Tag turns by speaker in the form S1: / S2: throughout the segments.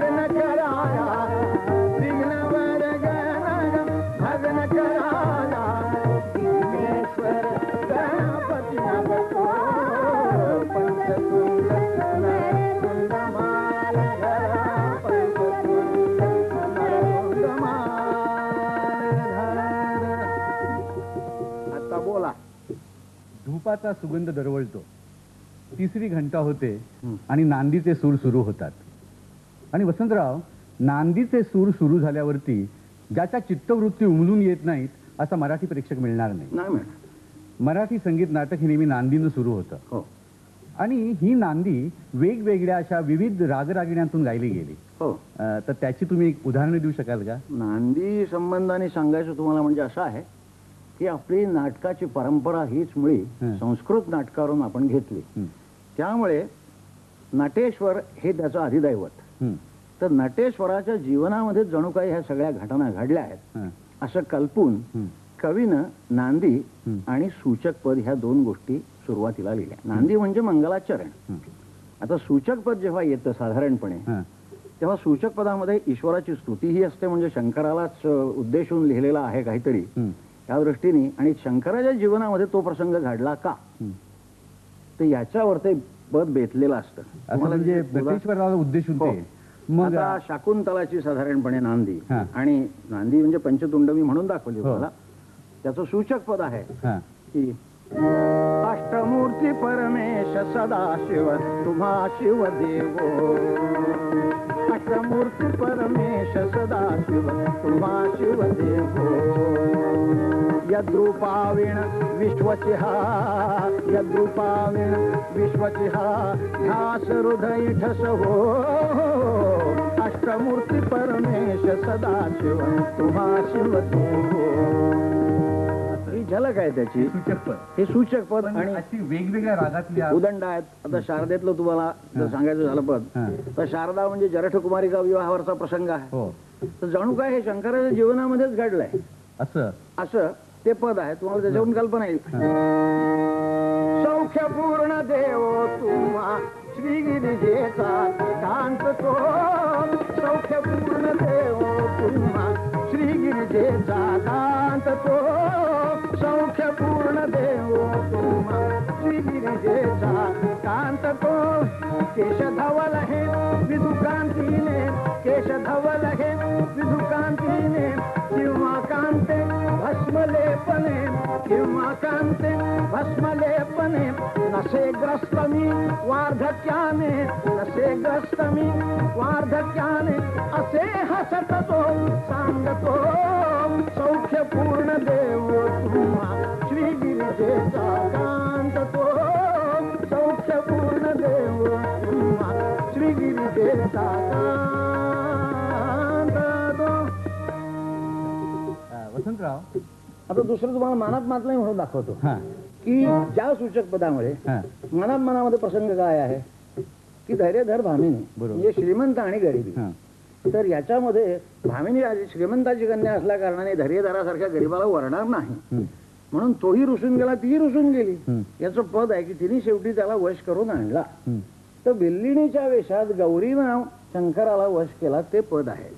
S1: कराया विघ्नवर कराया विघ्नेश्वर गणपती पंचतुंड पंचतुंड आता बोला.
S2: धूपाचा सुगंध दरवळतो. तिसरी घंटा होते. आणि नांदीचे सूर सुरू होतात. आणि वसंतराव नांदीचे सूर सुरू झाल्यावरती ज्याच्या चित्तवृत्ती उमलून येत नाहीत असा मराठी प्रेक्षक मिळणार नाही.
S1: नाही मॅडम
S2: मराठी संगीत नाटक हे नेहमी नांदीनं सुरू होतं.
S1: हो.
S2: आणि ही नांदी वेगवेगळ्या अशा विविध रागरागिण्यांतून गायली गेली.
S1: हो.
S2: अं, तर त्याची तुम्ही एक उदाहरणं देऊ शकाल का?
S1: नांदी संबंधाने सांगायचं तुम्हाला म्हणजे असं आहे की आपली नाटकाची परंपरा हीच मुळी
S2: हं.
S1: संस्कृत नाटकावरून आपण घेतली.
S2: हं,
S1: त्यामुळे नटेश्वर हे त्याचं अधिदैवत. तर नटेश्वराच्या जीवनामध्ये जणू काही ह्या सगळ्या घटना घडल्या आहेत. असं कल्पून कवीनं नांदी. आणि सूचक पद ह्या दोन गोष्टी सुरुवातीला लिहिल्या. नांदी म्हणजे मंगलाचरण. आता सूचक पद जेव्हा येतं साधारणपणे तेव्हा सूचक पदामध्ये ईश्वराची स्तुती ही असते म्हणजे शंकरालाच उद्देशून लिहिलेला आहे काहीतरी. या दृष्टीने आणि शंकराच्या जीवनामध्ये तो प्रसंग घडला का. तर याच्यावर ते पद बेतलेलं असतं.
S2: म्हणजे
S1: हो.
S2: मग
S1: आता शाकुंतलाची साधारणपणे नांदी. आणि नांदी म्हणजे पंचतुंड मी म्हणून दाखवली
S2: हो.
S1: तुम्हाला. त्याचं सूचक पद आहे की अष्टमूर्ती परमेश सदाशिव तुम्हा शिव देवो. अष्टमूर्ती परमेश सदाशिव तुम्हा शिव देवो. यद्रूपाविण विश्वचिहा यद्रूपाविण विश्वचिहा ध्यास हृदय ठस हो अष्टमूर्ती परमेश सदाशिव तुम्हा शिव देवो ही झलक आहे त्याची.
S2: सूचक पद.
S1: हे सूचक पद आणि
S2: अशी वेगवेगळ्या रागातल्या
S1: उदंड आहेत. आता शारदेतलं तुम्हाला जर. सांगायचं झालं पद. तर शारदा म्हणजे जरठकुमारिका विवाहावरचा प्रसंग आहे.
S2: हो.
S1: तर जणू काय हे शंकराच्या जीवनामध्येच घडलंय.
S2: असं.
S1: असं. ते पद आहे तुम्हाला त्याच्यावरून कल्पना येईल. सौख्य पूर्ण देव तुम्हा श्रीगिरिजेचा कांत तो सौख्य पूर्ण देव तुम्हा श्रीगिरिजेचा कांत तो सौख्य पूर्ण देव तुम्हा श्रीगिरिजेचा कांत तो केश धवल हे विधुकांतीने केश धवल हे विधुकांतीने भस्मलेपने किंवा कांते भस्मलेपने नसे ग्रस्त मी वार्धक्याने नसे ग्रस्त मी वार्धक्याने असे हसत तो सांगतो सौख्य पूर्ण देव तुम्हा श्रीगिरिजेचा कांत तो सौख्य पूर्ण देव तुम्हा श्रीगिरिजेचा कांत तो
S2: वसंतराव
S1: आता दुसरं तुम्हाला मनात मातलं म्हणून दाखवतो. की ज्या सूचक पदामुळे मनात मनामध्ये प्रसंग काय आहे? की धैर्यधर भामिनी. म्हणजे श्रीमंत आणि गरिबी. तर याच्यामध्ये भामिनी आजी श्रीमंताची कन्या असल्या कारणाने धैर्यधरासारख्या गरीबाला वरणार नाही. म्हणून तोही रुसून गेला तीही रुसून गेली. याचं पद आहे की तिने शेवटी त्याला वश करून आणला. तर बिल्लिणीच्या वेशात गौरीनं शंकराला वश केला ते पद आहे.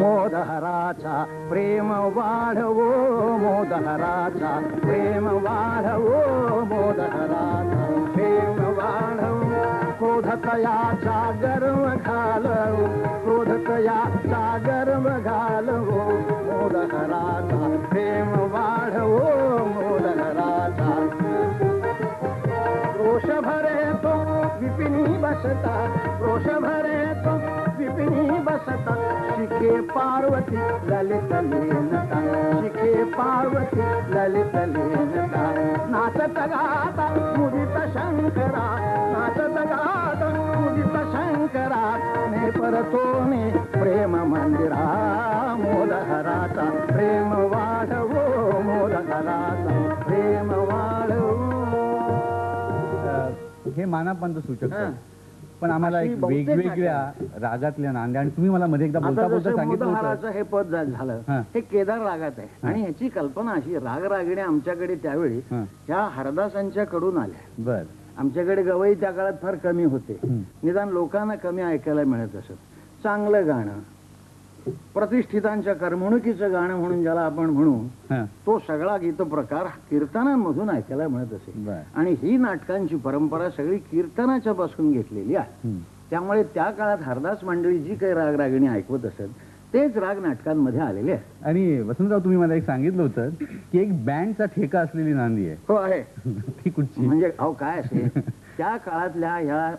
S1: मोदहराचा प्रेम वाढवो मोदहराचा प्रेम वाढवो मोदहराचा प्रेम वाढवो. क्रोधतयाचा गर्व घालवो क्रोधतयाचा गर्व घालवो मोदहराचा प्रेम वाढवो मोदहराचा विपिनी बसता रोष भरे तो विपिनी बसता शिखे पार्वती ललित लेनता शिखे पार्वती ललित लेनता नाचत गाता मुदित शंकरा नाचत गाता मुदित शंकरा ने परतोने प्रेम मंदिरा मोदहराचा प्रेम वाढवो मोदहराचा प्रेम वाढवो
S2: अ, हे मानापांत सूचक. पण आम्हाला
S1: अशी
S2: एक
S1: बहुतेक
S2: वेगवेगळ्या रागातल्या नांद्या आणि तुम्ही मला मध्ये एकदा बोलता
S1: आता
S2: बोलता
S1: जसं
S2: सांगितलं होतं.
S1: मोदहाराचं हे पद झा- झालं
S2: हा.
S1: हे केदार रागात आहे. आणि ह्याची कल्पना अशी राग रागिणी आमच्याकडे त्यावेळी
S2: हा.
S1: ह्या हरदासांच्या कडून आल्या.
S2: बर.
S1: आमच्याकडे गवई त्या काळात फार कमी होते.
S2: हं.
S1: निदान लोकांना कमी ऐकायला मिळत असत. चांगलं गाणं प्रतिष्ठितांच्या करमणुकीचं गाणं म्हणून ज्याला आपण म्हणू
S2: हा.
S1: तो सगळा गीत प्रकार कीर्तनांमधून ऐकायला मिळत असे. आणि ही नाटकांची परंपरा सगळी कीर्तनाच्या पासून घेतलेली आहे.
S2: हं.
S1: त्यामुळे त्या काळात हरदास मंडळी जी काही रागरागिणी ऐकवत असत तेच राग नाटकांमध्ये आलेले आहेत.
S2: आणि वसंतराव तुम्ही मला एक सांगितलं होतं की एक बँडचा ठेका असलेली नांदी आहे.
S1: हो आहे.
S2: ती कुठची?
S1: म्हणजे अहो काय असे? त्या काळातल्या ह्या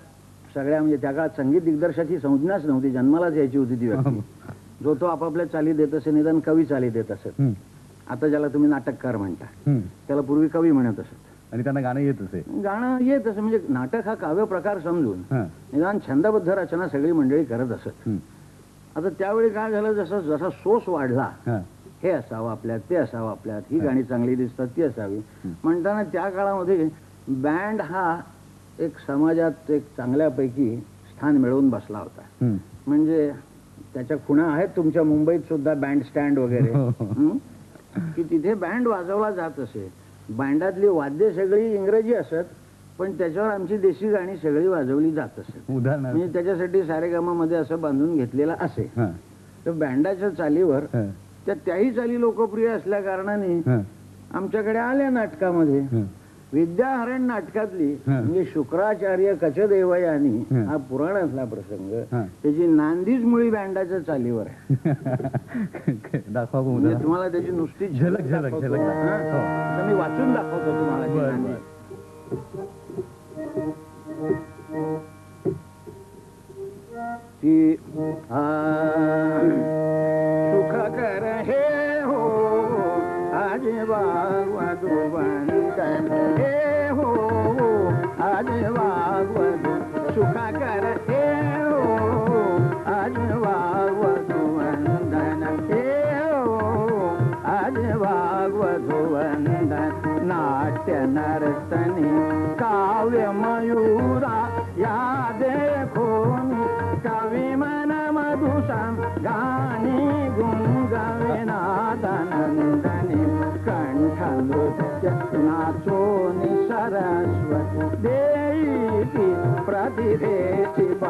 S1: सगळ्या म्हणजे त्या काळात संगीत दिग्दर्शकाची संज्ञाच नव्हती. जन्मालाच यायची होती ती व्यक्ती. जो तो आपापल्या चाली देत असे निदान कवी चाली देत असत आता ज्याला तुम्ही नाटककार म्हणता. त्याला पूर्वी कवी म्हणत असत.
S2: आणि त्यांना गाणं येत असे.
S1: गाणं येत असं म्हणजे नाटक हा काव्य प्रकार समजून निदान छंदबद्ध रचना सगळी मंडळी करत असत. आता त्यावेळी काय झालं जसं जसा सोस वाढला
S2: हा.
S1: हे असावं आपल्यात ते असावं आपल्यात ही गाणी चांगली दिसतात ती असावी. म्हणताना त्या काळामध्ये बँड हा एक समाजात एक चांगल्यापैकी स्थान मिळवून बसला होता. म्हणजे त्याच्या खुणा आहेत तुमच्या मुंबईत सुद्धा बँड स्टँड वगैरे.
S2: हो.
S1: हं? की तिथे बँड वाजवला जात असे बँडातली वाद्य सगळी इंग्रजी असत पण त्याच्यावर आमची देशी गाणी सगळी वाजवली जात असत
S2: उदाहरणार्थ?
S1: म्हणजे त्याच्यासाठी सारेगामामध्ये असं बांधून घेतलेलं असे
S2: हा,
S1: तर बँडाच्या चालीवर
S2: हा,
S1: त्या त्याही चाली लोकप्रिय असल्या कारणाने
S2: हा,
S1: आमच्याकडे आल्या नाटकामध्ये.
S2: हा.
S1: विद्याहरण नाटकातली. म्हणजे शुक्राचार्य कचदेवयानी
S2: हा.
S1: हा पुराणातला प्रसंग. त्याची नांदीच मुळी बँडाच्या चालीवर आहे
S2: दाखवा
S1: म्हणजे. तुम्हाला त्याची नुसती
S2: झलक, झलक. झलक.
S1: हा? मी वाचून दाखवतो तुम्हाला ती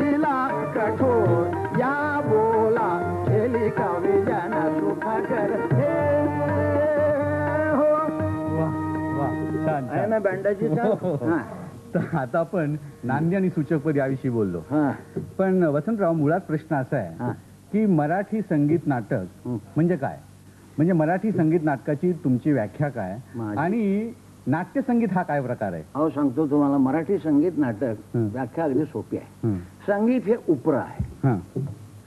S1: कठोर या बोला खेली कवी जन सुख कर हे हो.
S2: वा वा छान
S1: आहे ना
S2: छान.
S1: बँडाची
S2: हो, हो, हो.
S1: हा.
S2: तर आता आपण नांदी आणि सूचकपद याविषयी बोललो.
S1: हा.
S2: पण वसंतराव मुळात प्रश्न असा
S1: हा.
S2: आहे की मराठी संगीत नाटक
S1: हं.
S2: म्हणजे काय? म्हणजे मराठी संगीत नाटकाची तुमची व्याख्या काय?
S1: माझी-
S2: आणि नाट्यसंगीत हा काय प्रकार आहे
S1: अहो सांगतो तुम्हाला मराठी संगीत नाटक. व्याख्या अगदी सोपी आहे. संगीत हे उपर आहे.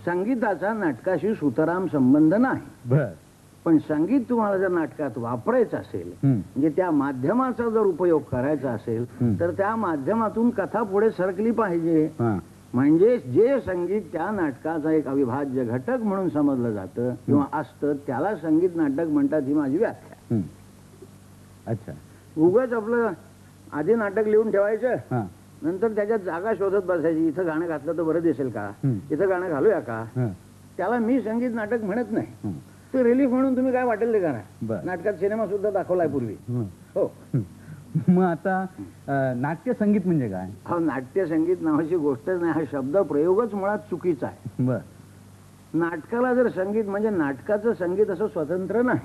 S1: संगीताचा नाटकाशी सुतराम संबंध नाही पण संगीत तुम्हाला जर नाटकात वापरायचं असेल. म्हणजे त्या माध्यमाचा जर उपयोग करायचा असेल. तर त्या माध्यमातून कथा पुढे सरकली पाहिजे. म्हणजे जे संगीत त्या नाटकाचा एक अविभाज्य घटक म्हणून समजलं जातं किंवा असतं त्याला संगीत नाटक म्हणतात ही माझी व्याख्या.
S2: अच्छा
S1: उगाच आपलं आधी नाटक लिहून ठेवायचं
S2: हां.
S1: नंतर त्याच्यात जागा शोधत बसायची. इथं गाणं घातलं तर बरं दिसेल का. इथं गाणं घालूया का?
S2: हं.
S1: त्याला मी संगीत नाटक म्हणत नाही. ते रिलीफ म्हणून तुम्ही काय वाटेल ते
S2: बरं.
S1: नाटकात सिनेमा सुद्धा दाखवलाय पूर्वी.
S2: हं. मग आता अं, नाट्यसंगीत म्हणजे काय?
S1: हा नाट्य संगीत नावाची गोष्टच नाही हा शब्द प्रयोगच मुळात चुकीचा आहे.
S2: बर.
S1: नाटकाला जर संगीत म्हणजे नाटकाचं संगीत असं स्वतंत्र नाही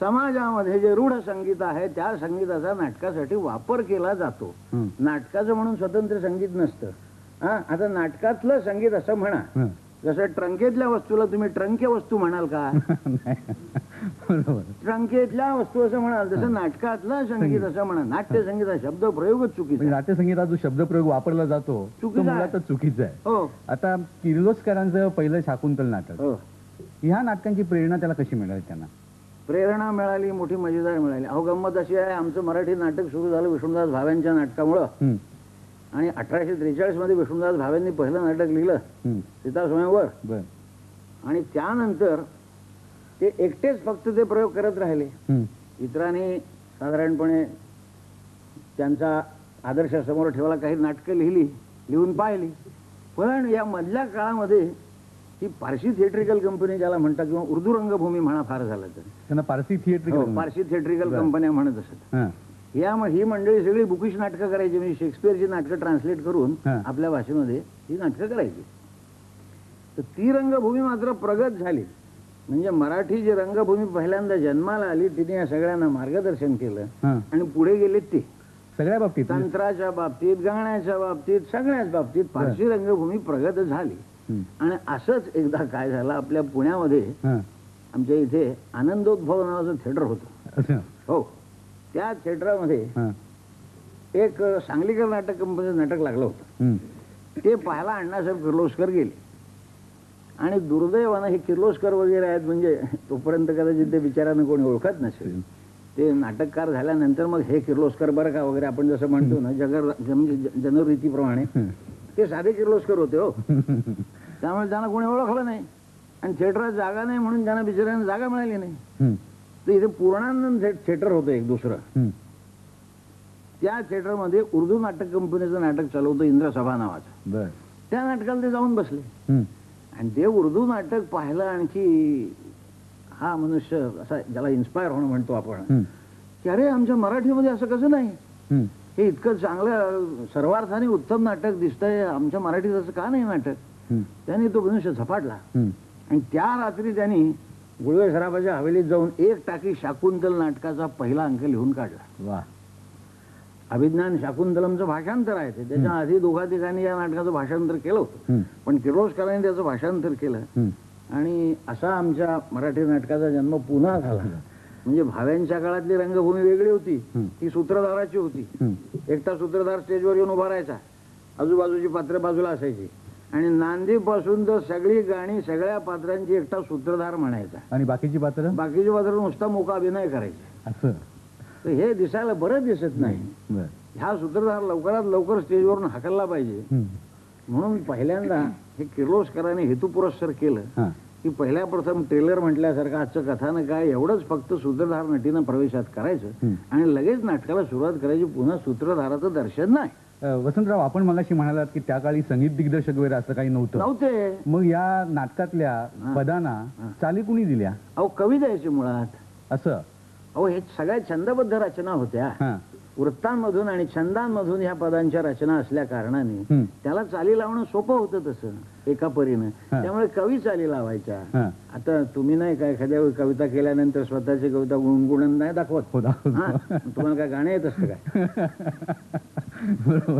S1: समाजामध्ये जे रूढ संगीत आहे त्या संगीताचा नाटकासाठी वापर केला जातो. नाटकाचं म्हणून स्वतंत्र संगीत नसतं. हा आता नाटकातलं संगीत असं म्हणा. जसं ट्रंकेतल्या वस्तूला तुम्ही ट्रंके वस्तू म्हणाल का.
S2: बरोबर.
S1: ट्रंकेतल्या वस्तू असं म्हणाल तसं नाटकातलं संगीत असं म्हणा नाट्य संगीत हा शब्द प्रयोगच चुकीचा
S2: म्हणजे
S1: आहे.
S2: नाट्यसंगीतात जो शब्दप्रयोग वापरला जातो
S1: चुकीचा
S2: चुकीचा आहे.
S1: हो.
S2: आता किर्लोस्करांचं पहिलं शाकुंतल नाटक.
S1: हो.
S2: ह्या नाटकांची प्रेरणा त्याला कशी मिळाली त्यांना?
S1: प्रेरणा मिळाली मोठी मजेदार मिळाली अहो गंमत अशी आहे आमचं मराठी नाटक सुरू झालं विष्णुदास भाव्यांच्या नाटकामुळं. आणि अठराशे त्रेचाळीसमध्ये विष्णुदास भावेंनी पहिलं नाटक लिहिलं. सीता स्वयंवर आणि त्यानंतर ते एकटेच फक्त ते प्रयोग करत राहिले. इतरांनी साधारणपणे त्यांचा आदर्श समोर ठेवला काही नाटकं लिहिली लिहून पाहिली पण या मधल्या काळामध्ये ही पारशी थिएट्रिकल कंपनी ज्याला म्हणतात किंवा उर्दू रंगभूमी म्हणा फार झालं तर
S2: त्यांना पारसी थिएटर
S1: हो, पारशी थिएट्रिकल
S2: बरं.
S1: कंपन्या म्हणत असत
S2: हं.
S1: या ही मंडळी सगळी बुकिश नाटकं करायची म्हणजे शेक्सपिअरची नाटकं ट्रान्सलेट करून
S2: हा.
S1: आपल्या भाषेमध्ये ही नाटकं करायची तर ती रंगभूमी मात्र प्रगत झाली म्हणजे मराठी जी रंगभूमी पहिल्यांदा जन्माला आली तिने या सगळ्यांना मार्गदर्शन केलं
S2: हं.
S1: आणि पुढे गेले ते
S2: सगळ्या बाबतीत
S1: तंत्राच्या बाबतीत गाण्याच्या बाबतीत सगळ्याच बाबतीत फारशी रंगभूमी प्रगत झाली
S2: हं.
S1: आणि असंच एकदा काय झालं आपल्या पुण्यामध्ये. आमच्या इथे आनंदोद्भव नावाचं थिएटर होतं. हो त्या थिएटरमध्ये
S2: हं.
S1: एक सांगलीकर नाटक कंपनीचं नाटक लागलं होतं. ते पाहायला अण्णासाहेब किर्लोस्कर गेले आणि दुर्दैवानं हे किर्लोस्कर वगैरे आहेत म्हणजे तोपर्यंत कदाचित ते बिचारानं कोणी ओळखत नसेल ते नाटककार झाल्यानंतर मग हे किर्लोस्कर बरं का वगैरे आपण जसं म्हणतो ना जगर म्हणजे जनरीतीप्रमाणे. ते साधे किर्लोस्कर होते हो. त्यामुळे त्यांना कोणी ओळखलं नाही. आणि थिएटरात जागा नाही म्हणून त्यांना बिचाऱ्यांना जागा मिळाली नाही. तर इथे पूर्णानंद थिए- थिएटर होतं एक दुसरं. त्या थिएटरमध्ये उर्दू नाटक कंपनीचं नाटक चालवतं इंद्रसभा नावाचं. त्या नाटकाला ते जाऊन बसले. आणि ते उर्दू नाटक पाहिलं आणखी हा मनुष्य असा ज्याला इन्स्पायर होणं म्हणतो आपण. की अरे आमच्या मराठीमध्ये असं कसं नाही?
S2: हं.
S1: इतकं चांगलं सर्वार्थाने उत्तम नाटक दिसतंय आमच्या मराठीत असं का नाही नाटक
S2: हं.
S1: त्याने तो मनुष्य झपाटला. आणि त्या रात्री त्यांनी गुळवे सराफाच्या हवेलीत जाऊन एक टाकी शाकुंतल नाटकाचा पहिला अंक लिहून काढला
S2: वा
S1: अभिज्ञान शाकुंतलमचं भाषांतर आहे ते त्याच्या आधी दोघा तिघांनी या नाटकाचं भाषांतर केलं होतं. पण किर्लोस्करांनी त्याचं भाषांतर केलं. आणि असा आमच्या मराठी नाटकाचा जन्म पुन्हा झाला म्हणजे भाव्यांच्या काळातली रंगभूमी वेगळी होती. ती सूत्रधाराची होती. एकटा सूत्रधार स्टेजवर येऊन उभा राहायचा. आजूबाजूची पात्र बाजूला असायची. आणि नांदीपासून तर सगळी गाणी सगळ्या पात्रांची एकटा सूत्रधार म्हणायचा.
S2: आणि बाकीची पात्र?
S1: बाकीची पात्र नुसता मोका अभिनय करायचे.
S2: असं.
S1: तर हे दिसायला बरं दिसत नाही. ह्या सूत्रधार लवकरात लवकर स्टेजवरून हाकलला पाहिजे. म्हणून पहिल्यांदा हे किर्लोस्करांनी हेतुपुरस्सर केलं. की पहिल्या प्रथम ट्रेलर म्हटल्यासारखं आजचं कथानक काय एवढंच फक्त सूत्रधार नटीनं प्रवेशात करायचं. आणि लगेच नाटकाला सुरुवात करायची पुन्हा सूत्रधाराचं दर्शन नाही.
S2: वसंतराव आपण मगाशी म्हणालात की त्या काळी संगीत दिग्दर्शक वगैरे असं काही नव्हतं.
S1: नव्हते.
S2: मग या नाटकातल्या. पदांना. चाली कुणी दिल्या?
S1: अहो कवी द्यायचे मुळात.
S2: असं?
S1: अहो हे सगळ्या छंदबद्ध रचना होत्या. वृत्तांमधून आणि छंदांमधून ह्या पदांच्या रचना असल्या कारणाने. त्याला चाली लावणं सोपं होतं तसं. एका परीनं. त्यामुळे कवी चाली लावायच्या. आता तुम्ही नाही काय एखाद्या कविता केल्यानंतर स्वतःची कविता गुणगुणन नाही दाखवत?
S2: हो?
S1: तुम्हाला काय गाणं येत असतं काय?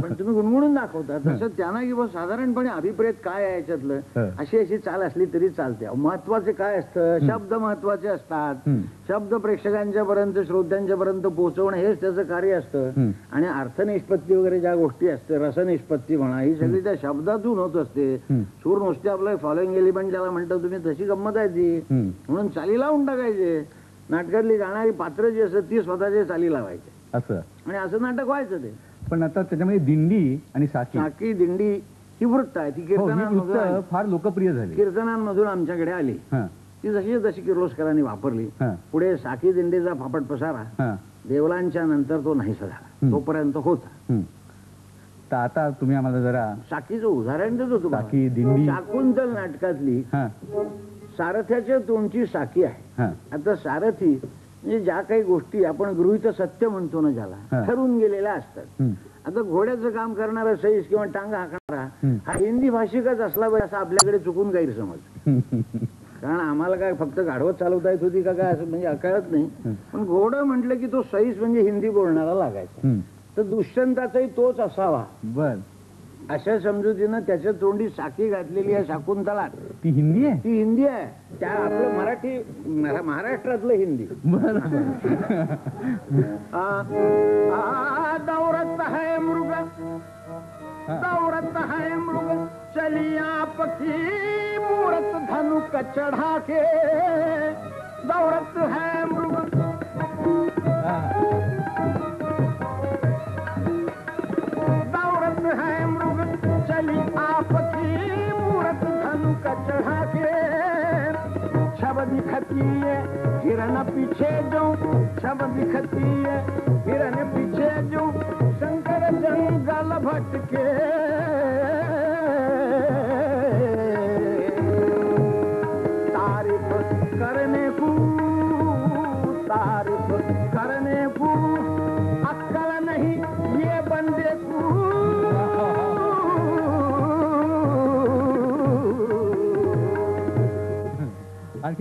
S1: पण तुम्ही गुणगुणून दाखवता. तसं त्यांना की बा साधारणपणे अभिप्रेत काय आहे याच्यातलं. अशी अशी चाल असली तरी चालते. महत्त्वाचे काय असतं? शब्द महत्त्वाचे असतात. शब्द प्रेक्षकांच्या पर्यंत श्रोत्यांच्या पर्यंत पोहोचवणं हेच त्याचं कार्य असतं. आणि अर्थनिष्पत्ती वगैरे ज्या गोष्टी असते रसनिष्पत्ती म्हणा ही सगळी त्या शब्दातून होत असते. सूर नुसते आपलं फॉलोइंग एलिमेंट ज्याला म्हणतो तुम्ही तशी गंमत आहे ती. म्हणून चाली लावून टाकायचे. नाटकातली गाणारी पात्र जी असतात ती स्वतःचे चाली लावायचे.
S2: असं.
S1: आणि असं नाटक व्हायचं ते.
S2: पण आता त्याच्यामध्ये दिंडी आणि साकी.
S1: साकी दिंडी ही वृत्त आहे. ती
S2: हो
S1: कीर्तनांमधून
S2: फार लोकप्रिय झाली.
S1: कीर्तनांमधून आमच्याकडे आली. ती जशी जशी किर्लोस्करांनी वापरली पुढे साकी दिंडीचा फापट पसारा देवलांच्या नंतर तो नाहीसा झाला. तोपर्यंत होता.
S2: तर आता तुम्ही आम्हाला जरा
S1: साकीचं उदाहरण देतो तुम्हाला
S2: साकी दिंडी
S1: शाकुंतल नाटकातली
S2: हां
S1: सारथ्याच्या तोंडची साकी आहे
S2: हां
S1: आता सारथी म्हणजे ज्या काही गोष्टी आपण गृहित सत्य म्हणतो ना
S2: हा.
S1: ज्याला ठरून गेलेल्या असतात
S2: हं.
S1: आता घोड्याचं काम करणारा सईस किंवा टांगा हाकणारा
S2: हं.
S1: हा हिंदी भाषिकच असला पाहिजे असं आपल्याकडे चुकून गैरसमज कारण आम्हाला काय फक्त गाढवत चालवता येत होती का काय असं म्हणजे कळत नाही. पण घोडं म्हटलं की तो सईस म्हणजे हिंदी बोलणारा लागायचा
S2: हं.
S1: तर दुष्यंताचाही तोच असावा.
S2: बर.
S1: अशा समजुतीनं त्याच्या तोंडी साखी घातलेली आहे शाकुंतलात
S2: ती हिंदी आहे?
S1: ती हिंदी आहे. त्या आपलं मराठी महा- महाराष्ट्रातलं हिंदी.
S2: बर
S1: आ, आ, दौरत है मृग. दौरत है मृग. चलिया पखी मूरत धनुक चढ़ा के दौरत है मृग. चली मूरत धनु का चढ़ा के छब दिखती है हिरन पीछे जो छब दिखती है हिरन पीछे जो शंकर जंगल भटके।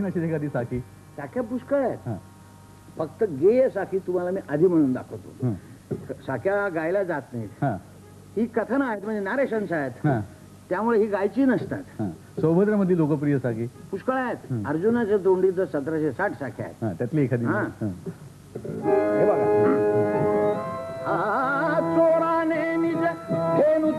S2: अशी एखादी साकी
S1: साख्या पुष्कळ आहेत. फक्त गेय साखी तुम्हाला मी आधी म्हणून दाखवतो. साख्या गायला जात नाहीत.
S2: हां.
S1: कथनं आहेत म्हणजे नॅरेशन्स आहेत त्यामुळे ही गायची नसतात.
S2: सौभद्रामध्ये लोकप्रिय साकी
S1: पुष्कळ आहेत. अर्जुनाच्या तोंडीत सतराशे साठ साख्या आहेत.
S2: त्यातली एखादी
S1: हां. बघा. चोराने निज धेनु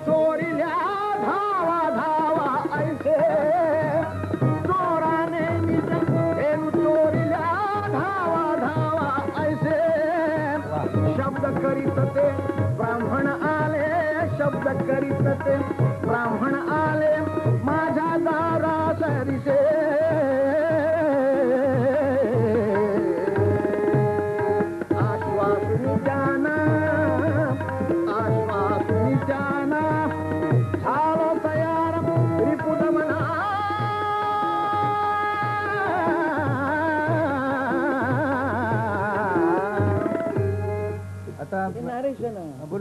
S1: ब्राह्मण आले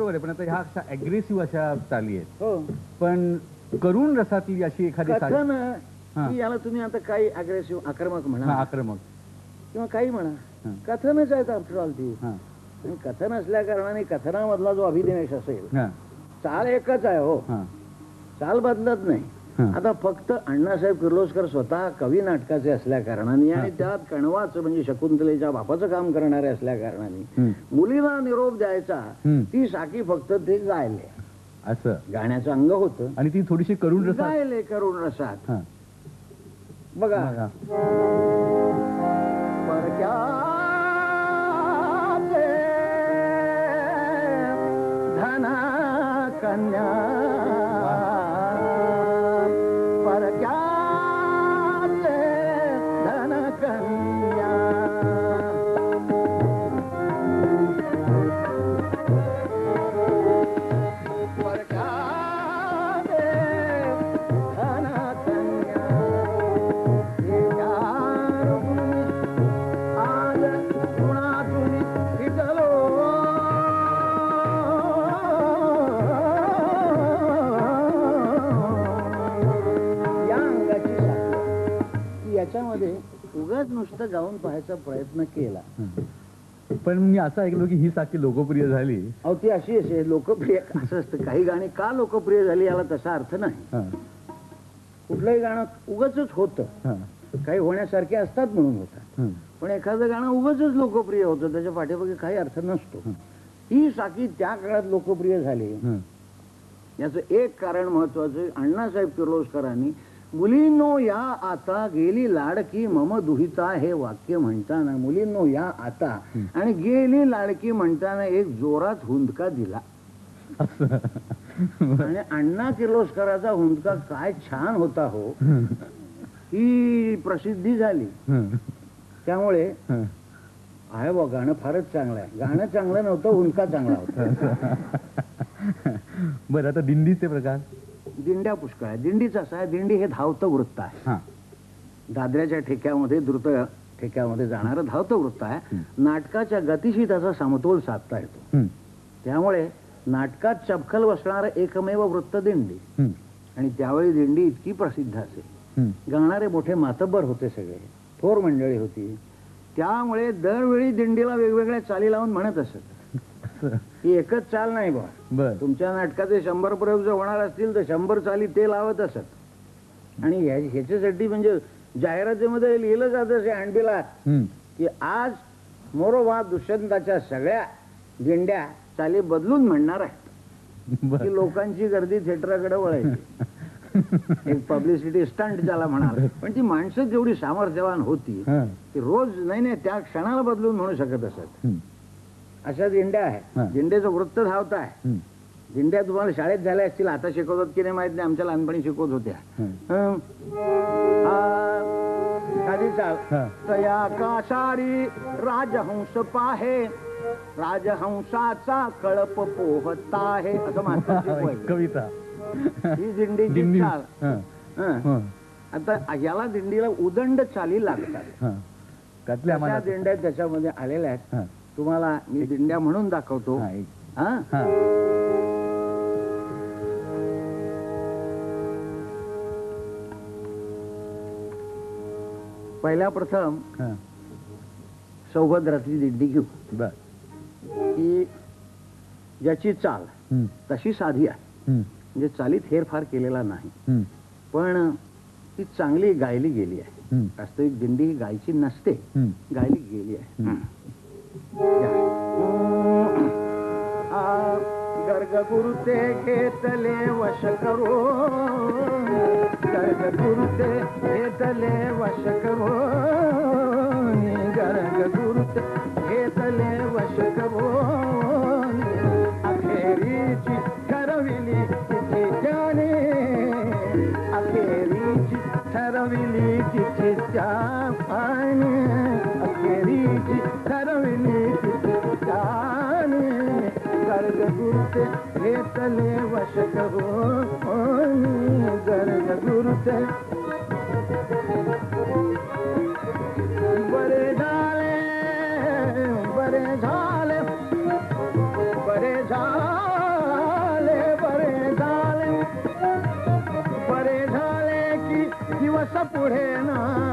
S2: बरोबर आहे पण आता ह्या अशा अग्रेसिव्ह अशा चाली आहेत.
S1: हो.
S2: पण करुण रसातली अशी एखादी
S1: कथन
S2: हा.
S1: की याला तुम्ही आता काही अग्रेसिव्ह आक्रमक
S2: हां,
S1: म्हणा
S2: आक्रमक.
S1: किंवा काही म्हणा. कथनच आहेत आफ्टर ऑल ती.
S2: हां.
S1: आणि कथन असल्या कारणाने कथनामधला जो अभिनिवेश असेल
S2: हां.
S1: चाल एकच आहे हो.
S2: हां.
S1: चाल बदलत नाही. आता फक्त अण्णासाहेब किर्लोस्कर स्वतः कवी नाटकाचे असल्या कारणाने आणि त्यात कणवाचं म्हणजे शकुंतलेच्या बापाचं काम करणारे असल्या कारणाने. मुलीला निरोप द्यायचा. ती साकी फक्त ते गायले.
S2: असं.
S1: गाण्याचं अंग होतं.
S2: आणि ती थोडीशी करुण रसात.
S1: गायले करून रसात. बघा. धन कन्या उगाच नुसतं गाऊन पाहायचा प्रयत्न केला.
S2: पण मी असं ऐकलो की ही साखी लोकप्रिय झाली.
S1: अहो ती अशी असे लोकप्रिय असं असतं. काही गाणी का लोकप्रिय झाली याला तसा अर्थ नाही.
S2: हं,
S1: कुठलंही गाणं उगाच होतं.
S2: हं,
S1: काही होण्यासारखे असतात म्हणून होतात.
S2: हं.
S1: पण एखादं गाणं उगाच लोकप्रिय होतं त्याच्या पाठीमागे काही अर्थ नसतो.
S2: हं.
S1: ही साखी त्या काळात लोकप्रिय झाली.
S2: हं.
S1: याचं एक कारण महत्वाचं अण्णासाहेब किर्लोस्करांनी मुलींनो या आता गेली लाडकी मम दुहिता हे वाक्य म्हणताना मुलींनो या आता आणि गेली लाडकी म्हणताना एक जोरात हुंदका दिला. आणि अण्णा किर्लोस्कराचा हुंदका काय छान होता हो. ही. प्रसिद्धी झाली. त्यामुळे. आहे बा गाणं फारच चांगलं आहे. गाणं चांगलं नव्हतं हुंदका चांगला होता.
S2: बरं आता दिंडीचे प्रकार.
S1: दिंड्या पुष्कळ आहे. दिंडीचं असं आहे दिंडी हे धावतं वृत्त आहे.
S2: हा.
S1: दादऱ्याच्या ठेक्यामध्ये द्रुत ठेक्यामध्ये जाणारं धावतं वृत्त आहे. नाटकाच्या गतीशी त्याचा समतोल साधता येतो. त्यामुळे नाटकात चपखल बसणारं एकमेव वृत्त दिंडी. आणि त्यावेळी दिंडी इतकी प्रसिद्ध असे. गाणारे मोठे मातब्बर होते सगळे. थोर मंडळी होती. त्यामुळे दरवेळी दिंडीला वेगवेगळ्या चाली लावून म्हणत असत.
S2: असं.
S1: ही एकच चाल नाही बा
S2: बर.
S1: तुमच्या नाटकाचे शंभर प्रयोग जर होणार असतील तर शंभर चाली ते लावत असत. आणि ह्या- ह्याच्यासाठी म्हणजे जाहिरातीमध्ये लिहिलं जातं असे हँडबिला
S2: हं.
S1: की आज मोरोबा दुष्यंताच्या सगळ्या दिंड्या चाली बदलून म्हणणार आहेत.
S2: बर.
S1: की लोकांची गर्दी थिएटरकडे वळायची. एक पब्लिसिटी स्टंट ज्याला म्हणाल. पण ती माणसं जेवढी सामर्थ्यवान होती
S2: हं.
S1: ती रोज नाही नाही त्या क्षणाला बदलून म्हणू शकत असत. अशा दिंड्या आहे
S2: हा.
S1: दिंड्याचं वृत्त धावत आहे. दिंड्या तुम्हाला शाळेत झाल्या असतील आता शिकवतात की नाही माहीत नाही आमच्या लहानपणी शिकवत होत्या. तया काशारी राजहंस पाहे राजहंसाचा कळप पोहता आहे असं शिकवायचे.
S2: कविता
S1: ही दिंडीची
S2: दिंडी
S1: चाल
S2: हं.
S1: हं.
S2: हं.
S1: आता याला दिंडीला उदंड चाली लागतात दिंड्या त्याच्यामध्ये आलेल्या आहेत. तुम्हाला मी दिंड्या म्हणून दाखवतो
S2: हा, एक.
S1: हा
S2: हा.
S1: पहिल्या प्रथम
S2: हा.
S1: सौभद्रातली दिंडी घेऊ
S2: बर
S1: की ज्याची चाल. तशी साधी आहे. म्हणजे चालीत फेरफार केलेला नाही. पण ती चांगली गायली गेली आहे. वास्तविक दिंडी ही गायची नसते. गायली गेली आहे
S2: हं.
S1: घेतले वश करो गर्गगुरुते घेतले वश करो गर्गगुरुते घेतले वश करो अखेरीची ठरविली तिथे जाणे. अखेरीची ठरविली तिथे त्याने पाणी. गर्ग गुरुते घेतले वश करो गर्ग गुरुते। बरे बरे झाले बरे झाले बरे झाले। बरे झाले की दिवस पुढे नाही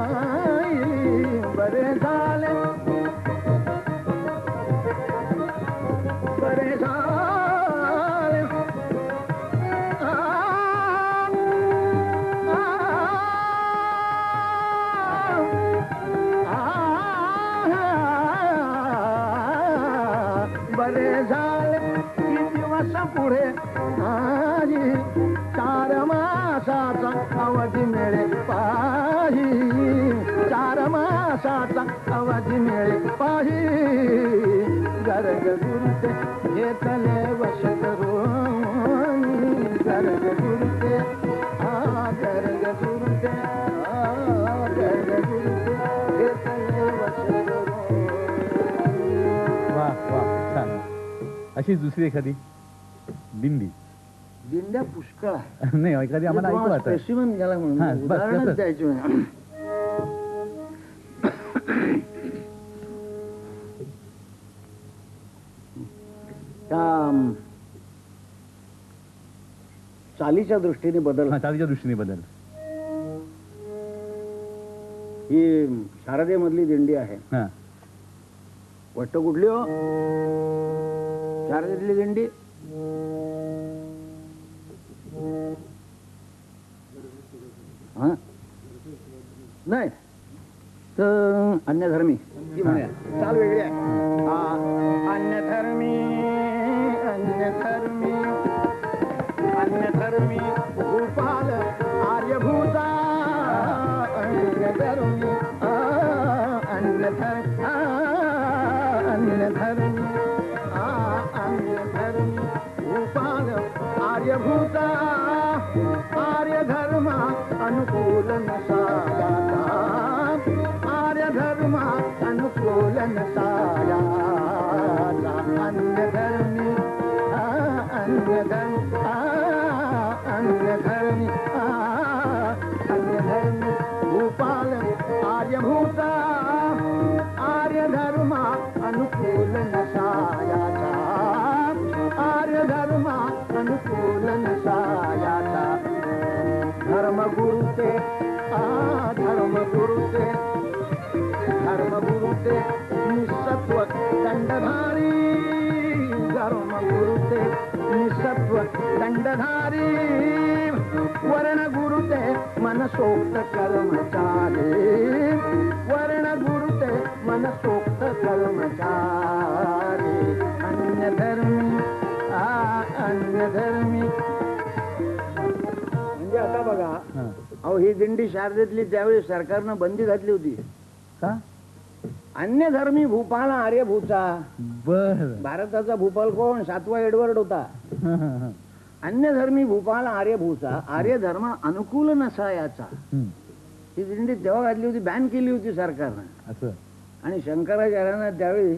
S1: घेतले वश करून गर्ग गुरुते आ गर्ग गुरुते आ गर्ग गुरुते घेतले वश
S2: वा वा छान. अशी दुसरी एखादी? दिंडी.
S1: दिंड्या पुष्कळ आहे
S2: नाही एखादी आम्हाला ऐकू आता हा,
S1: म्हणून उदाहरणच. द्यायची त्या चालीच्या दृष्टीने बदल.
S2: हा चालीच्या दृष्टीने बदल.
S1: ही शारदेमधली दिंडी आहे.
S2: हा.
S1: वाटत कुठली हो? शारदेतली दिंडी? हा? नाही. तर अन्यधर्मी. ती म्हणूया चाल वेगळी आहे. हा, अन्यधर्मी. अन्यधर्मी अन्यधर्मी गोपाल आर्यभूता अन्यधर्मी आ, अन्यधर्मी आ, अन्यधर्मी आ, गोपाल आर्यभूता आर्यधर्मा अनुकूल नसा आर्यधर्मा अनुकूल नसा दंडधारी वर्णगुरुते मनसोक्त कर्मचारी वर्णगुरुते मनसोक्त कर्मचारी अन्यधर्मी आ अन्यधर्मी म्हणजे आता बघा अहो ही दिंडी शारदेतली त्यावेळी सरकारनं बंदी घातली होती.
S2: का?
S1: अन्य धर्मी भूपाल आर्यभूचा
S2: बर.
S1: भारताचा भूपाल कोण? सातवा एडवर्ड होता. अन्य धर्मी भूपाल आर्यभूचा आर्य धर्म अनुकूल नसा याचा. ही. दिंडी तेव्हा घातली होती बॅन केली होती सरकारनं.
S2: असं.
S1: आणि शंकराचार्यांना त्यावेळी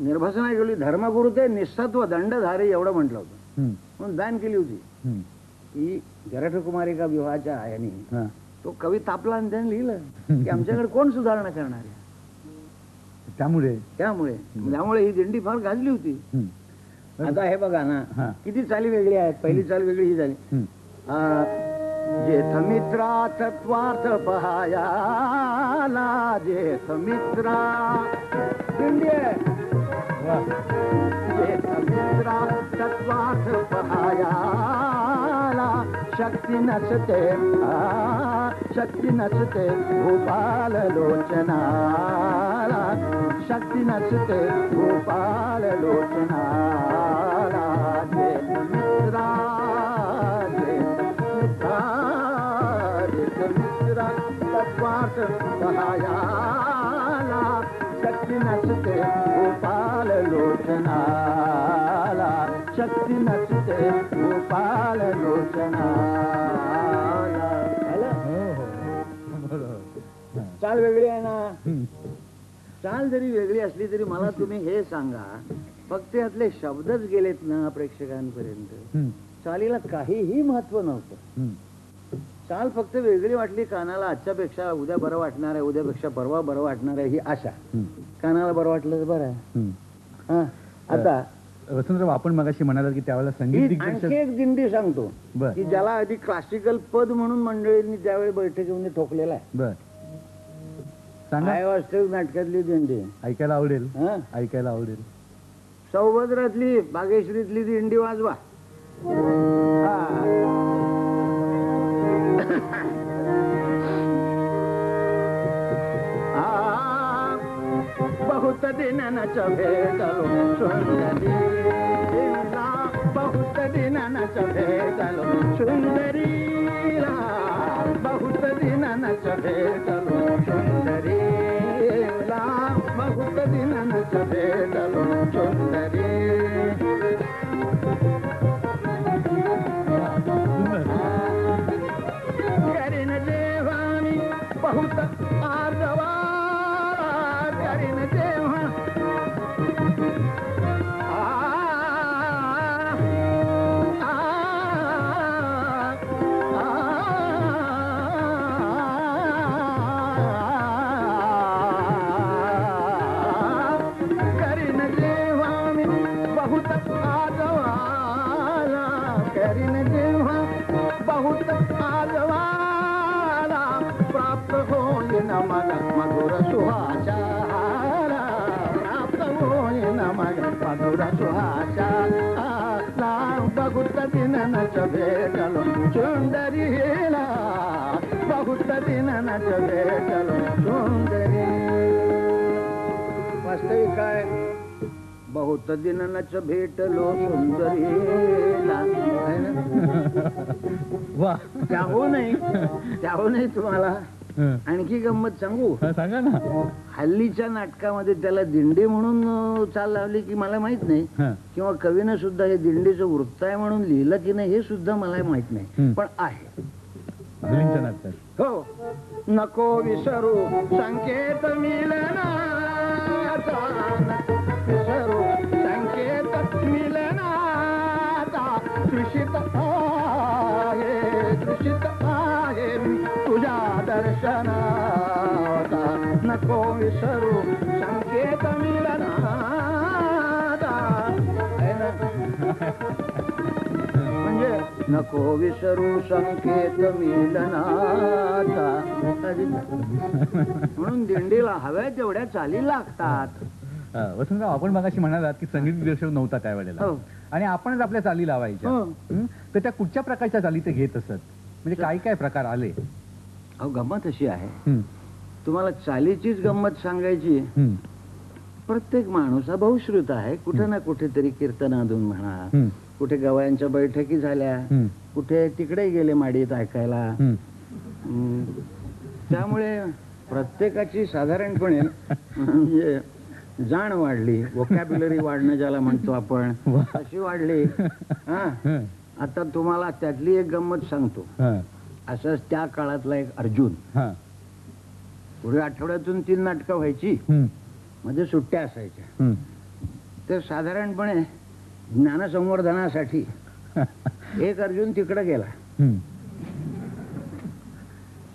S1: निर्भसना केली धर्मगुरु ते निस्सत्व दंडधारी एवढं म्हटलं होतं. म्हणून बॅन केली होती. ही. जरठकुमारिका विवाहाच्या यांनी
S2: हा.
S1: तो कवी तापला आणि त्याने लिहिलं की आमच्याकडे कोण सुधारणा करणार आहे?
S2: त्यामुळे?
S1: त्यामुळे. त्यामुळे ही दिंडी फार गाजली होती. आता हे बघा ना. किती चाली वेगळी आहेत. पहिली चाल वेगळी ही झाली. जेथ मित्रा तत्वार्थ पहायाला जेथ मित्रा. जेथ मित्रा तत्वार्थ पहायाला शक्ति नच ते शक्ति नच गोपाल लोचना शक्ति नच गोपाल लोचना मित्रा मित्रा पार्थ पाया ला शक्ती नसते गोपाल?
S2: हो हो.
S1: चाल वेगळी आहे ना. चाल जरी वेगळी असली तरी मला तुम्ही हे सांगा. फक्त यातले शब्दच गेलेत ना प्रेक्षकांपर्यंत? चालीला काहीही महत्त्व नव्हतं. चाल फक्त वेगळी वाटली कानाला आजच्यापेक्षा उद्या बरं वाटणार आहे उद्यापेक्षा परवा बरं वाटणार आहे ही आशा. कानाला बरं वाटलं तर बरं आहे. हा, आता
S2: वसंतराव आपण मगाशी म्हणाला की त्यावेळेला संगीत दिग्दर्शक
S1: आणखी एक दिंडी सांगतो
S2: बर.
S1: की ज्याला आधी क्लासिकल पद म्हणून मंडळींनी त्यावेळी बैठकीमध्ये ठोकलेला आहे.
S2: बर. सांगा.
S1: वास्तविक नाटकातली दिंडी.
S2: ऐकायला आवडेल.
S1: हा?
S2: ऐकायला आवडेल.
S1: सौभद्रातली बागेश्रीतली दिंडी वाजवा. हा. आ, बहुत दिनच भेटलो सुंदरीला बहुत दिन न चढ़े चलो सुंदरी बहुत दिन न चढ़े चलो। सुंदरी बहुत दिन न चढ़े चलो। सुंदरी बहुत दिननच भेटलो सुंदरी. वास्तविक काय? बहुत भेटलो सुंदरीला त्याहूनही त्याहूनही तुम्हाला. आणखी गंमत सांगू?
S2: सांगा ना.
S1: हल्लीच्या नाटकामध्ये त्याला दिंडी म्हणून चाल लावली की मला माहीत नाही. किंवा कवीनं सुद्धा हे दिंडीचं वृत्त आहे म्हणून लिहिलं की नाही हे सुद्धा मला माहीत नाही. पण आहे. हो. नको विसरू संकेत मिलनाचा विसरू नको विसरू संकेत म्हणजे नको विसरू संकेत मिलनाचा म्हणून दिंडीला हव्या तेवढ्या चाली लागतात.
S2: वसंतराव आपण मगाशी म्हणालात की संगीत दिग्दर्शक नव्हता त्यावेळेला.
S1: हो.
S2: आणि आपणच आपल्या चाली लावायच्या.
S1: हो.
S2: हं? तर त्या कुठच्या प्रकारच्या चाली ते घेत असत? म्हणजे काय काय प्रकार आले?
S1: अहो गंमत अशी आहे. तुम्हाला चालीचीच गंमत सांगायची प्रत्येक माणूस हा बहुश्रुत आहे. कुठे ना कुठेतरी कीर्तनातून म्हणा कुठे गवयांच्या बैठकी झाल्या कुठे तिकडे गेले माडीत ऐकायला. त्यामुळे प्रत्येकाची साधारणपणे म्हणजे जाण वाढली. वोकॅब्युलरी वाढणं ज्याला म्हणतो आपण. अशी वाढली. हा. आता तुम्हाला त्यातली एक गंमत सांगतो. असंच त्या काळातला एक अर्जुन.
S2: हं,
S1: पुढे आठवड्यातून तीन नाटकं व्हायची.
S2: हं,
S1: मध्ये सुट्ट्या असायच्या. तर साधारणपणे ज्ञानसंवर्धनासाठी एक अर्जुन तिकडे गेला.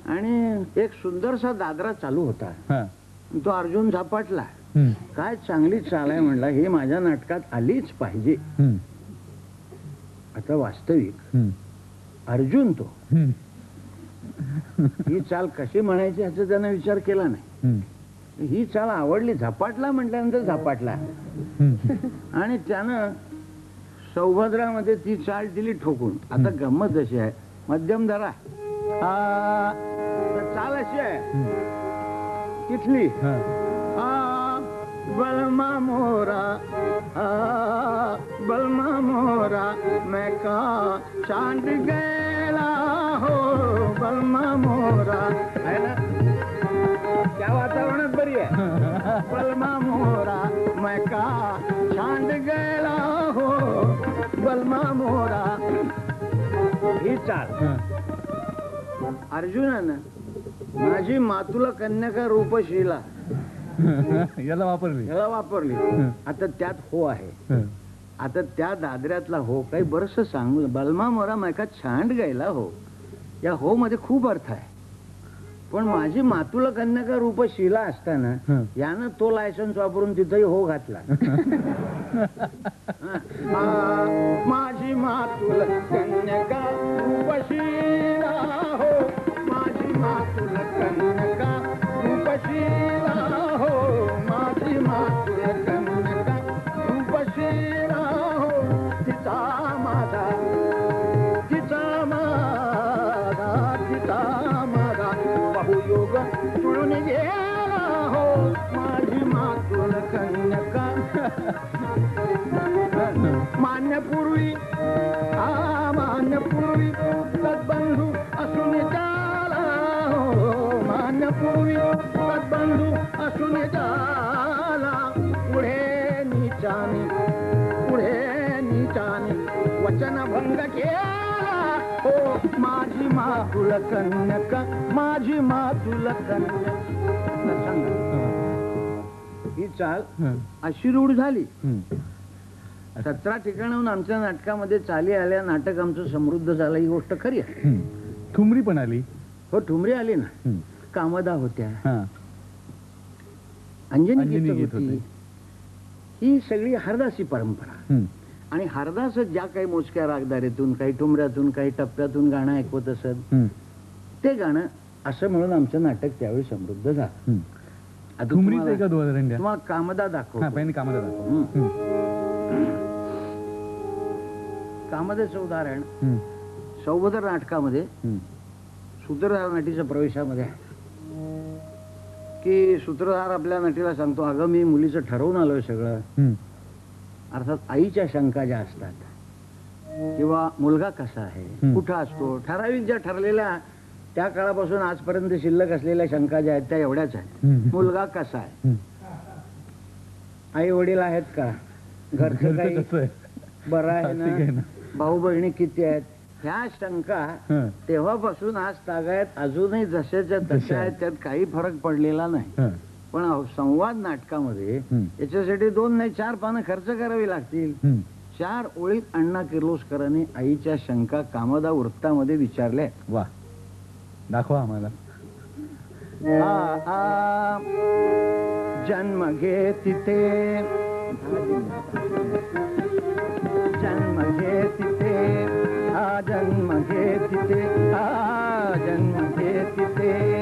S1: आणि एक सुंदरसा दादरा चालू होता.
S2: हं,
S1: तो अर्जुन झपाटला. काय चांगली चाल आहे म्हणला हे माझ्या नाटकात आलीच पाहिजे. आता वास्तविक. अर्जुन तो.
S2: ही
S1: चाल कशी म्हणायची ह्याचा त्यानं विचार केला नाही.
S2: हं,
S1: चाल आवडली झपाटला म्हटल्यानंतर झपाटला. आणि त्यानं सौभद्रामध्ये ती चाल दिली ठोकून. आता गंमत अशी आहे. मध्यम धरा. चाल अशी आहे. तिथली. आ, बलमा मोरा. आ, बलमा मोरा. मैं का चांद गेला हो बलमा मोरा. है ना? त्या वातावरणात बरी आहे. बलमा मोरा. मैं का चांद गेला हो बलमा मोरा. ही चाल. अर्जुनानं माझी मातुला कन्या रूपशीला
S2: याला वापरली.
S1: ह्याला वापरली. आता त्यात हो आहे. आता त्या दादऱ्यातला हो काही बरस सांगू. बलमा मोरा मैका छांड गायला हो. या हो मध्ये खूप अर्थ आहे. पण माझी मातुला कन्या का रूप शिला असताना. यानं तो लायसन्स वापरून तिथंही हो घातला. माझी मातुल कन्या रूप शिला हो. माझी मातुल कन्या रूप शिला हो. माझी मातुल केला हो माझी मातुल कन्यका माझी मातुल ही चाल अशी रूढ झाली. सतरा ठिकाणाहून आमच्या नाटकामध्ये चाली आल्या नाटक आमचं समृद्ध झालं ही गोष्ट खरी आहे.
S2: ठुमरी पण आली
S1: हो ठुमरी आली ना. कामदा होत्या
S2: हां.
S1: अंजनी गीत होती. ही सगळी हरदासी परंपरा. आणि हरदास ज्या काही मोजक्या रागदारीतून काही ठुमऱ्यातून काही टप्प्यातून गाणं ऐकवत असत. ते गाणं असं म्हणून आमचं नाटक त्यावेळी समृद्ध झालं तुम्हाला- कामदा दाखव
S2: कामाला दाखव.
S1: कामदाचं उदाहरण. सौभद्र नाटकामध्ये. सूत्रधार नटीच्या प्रवेशामध्ये की सूत्रधार आपल्या नटीला सांगतो अगं मी मुलीचं ठरवून आलोय सगळं. अर्थात आईच्या शंका ज्या असतात किंवा मुलगा कसा आहे. कुठं असतो ठराविक ज्या ठरलेल्या त्या काळापासून आजपर्यंत शिल्लक असलेल्या शंका ज्या आहेत त्या एवढ्याच आहेत. मुलगा कसा आहे. आई वडील आहेत का घरचं काही बरं आहे ना. भाऊ बहिणी किती आहेत ह्या शंका. तेव्हापासून आज तागायत अजूनही जशाच्या
S2: तशा
S1: आहेत. त्यात काही फरक पडलेला नाही. पण संवाद नाटकामध्ये. याच्यासाठी दोन नाही चार पानं खर्च करावी लागतील. चार ओळीत अण्णा किर्लोस्करांनी आईच्या शंका कामदा वृत्तामध्ये विचारल्या.
S2: वा. दाखवा आम्हाला.
S1: आ, आ, जन्म घे तिथे. जन्म घे तिथे. हा जन्म घे तिथे. हा जन्म घे तिथे.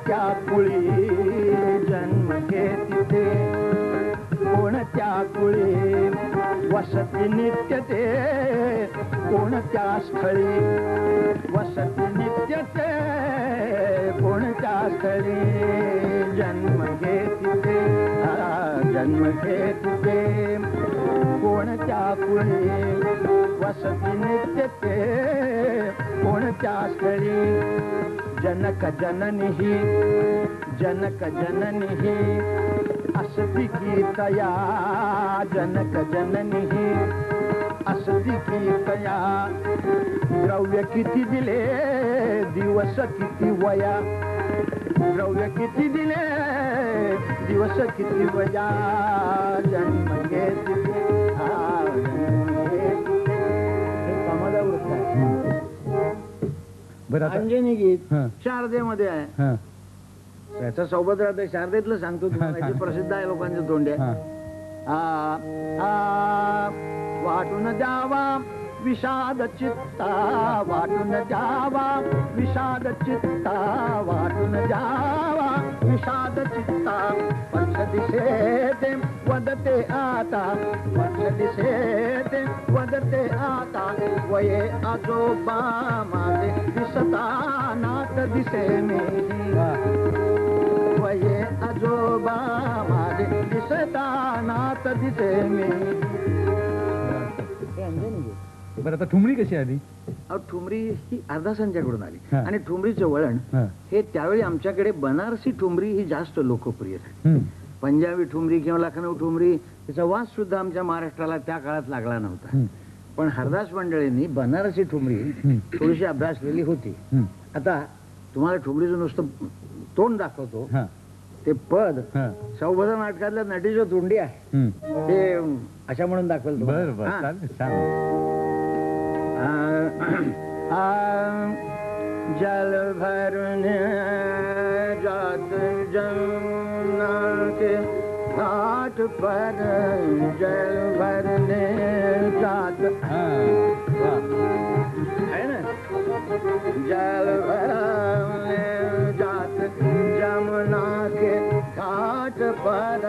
S1: कोणत्या कुळी जन्म घे तिथे कोणत्या कुळी वसती नित्य ते कोणत्या स्थळी वसती नित्य ते कोणत्या स्थळी जन्म घे तिथे जन्म घे तिथे कोणत्या पुढे वसती नित्य ते कोणत्या स्थळी जनक जननी ही जनक जननी ही असती गीतया जनक जननी ही असती गीतया द्रव्य किती दिले? दिवस किती वया? द्रव्य किती दिले? दिवस किती वया? जन्म
S2: बरं आता
S1: अंजनी गीत
S2: हं.
S1: शारदेमध्ये आहे
S2: हं.
S1: याचा सोबत राहते शारदेतलं सांगतो तुम्हाला याची प्रसिद्ध आहे लोकांच्या तोंडे
S2: हं.
S1: आ, आ, वाटून द्यावा विषाद चित्ता वाटून द्यावा विषाद चित्ता वाटून द्यावा विषाद चित्ता वर्ष दिसेते वदते आता. वर्ष दिसेते वदते आता. वये आजोबा माझे दिसता नात दिसे मी वये आजोबा माझे दिसतानात दिसे मी
S2: बरं आता ठुमरी कशी आली
S1: अहो, ठुमरी ही अर्धासांच्याकडून आली
S2: हा.
S1: आणि ठुमरीचं वळण
S2: हं.
S1: हे त्यावेळी आमच्याकडे बनारसी ठुमरी ही जास्त लोकप्रिय झाली. पंजाबी ठुमरी किंवा लखनौ ठुमरी त्याचा वास सुद्धा आमच्या महाराष्ट्राला त्या काळात लागला नव्हता. पण हरदास मंडळींनी बनारसी ठुमरी. थोडीशी अभ्यासलेली होती. आता तुम्हाला ठुमरीचं नुसतं तोंड दाखवतो
S2: हं.
S1: ते पद
S2: हं.
S1: सौभद्र नाटकातल्या नटीचं तोंडी आहे. ते अशा म्हणून दाखवेल तुम्हाला.
S2: बरं बरं
S1: हा.
S2: चालेल सांग
S1: जल भरने जात जमुना के घाट पर जल भरने जात। जल भरने जात जमुना के घाट पर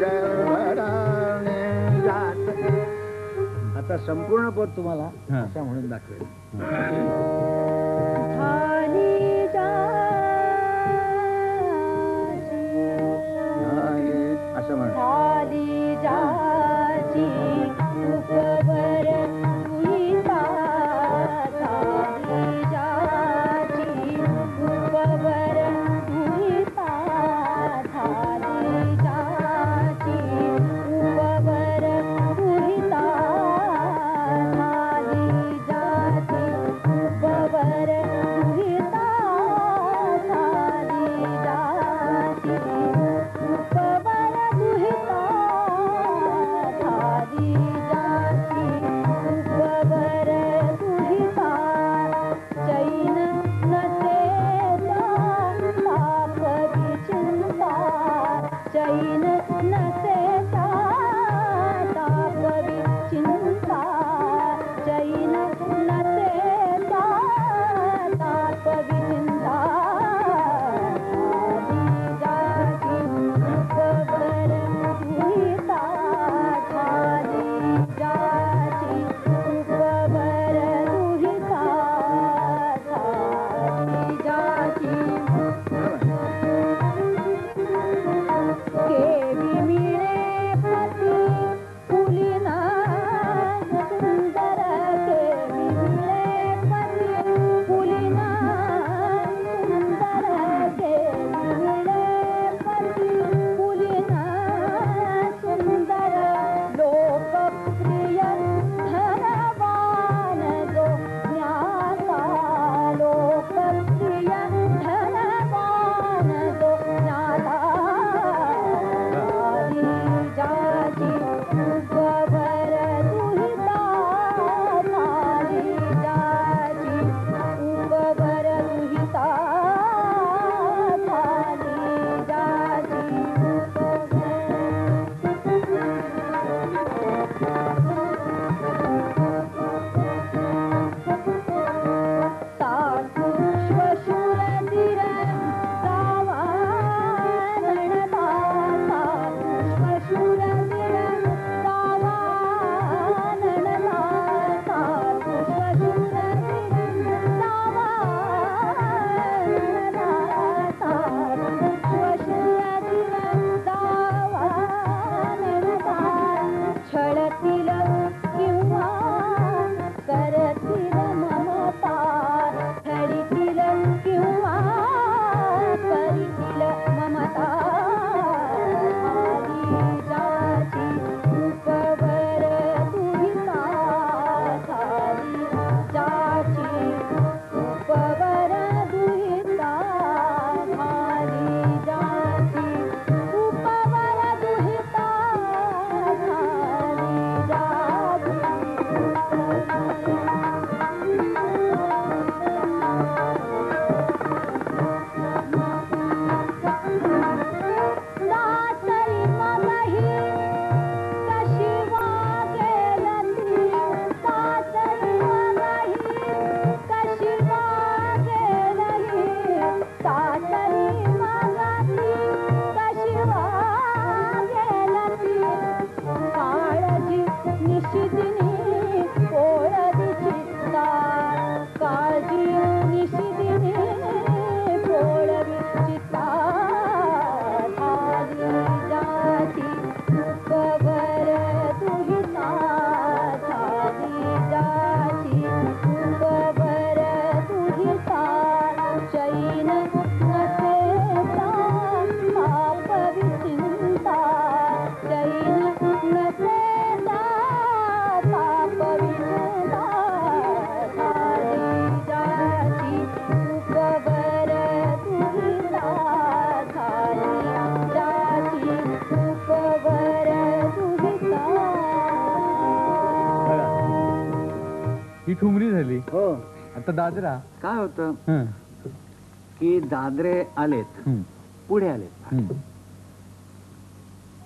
S1: जल जात आता संपूर्ण पद तुम्हाला. असा म्हणून दाखवेल.
S2: दादरा?
S1: काय होतं?
S2: हं,
S1: की दादरे आलेत
S2: हं,
S1: पुढे आलेत.
S2: हं,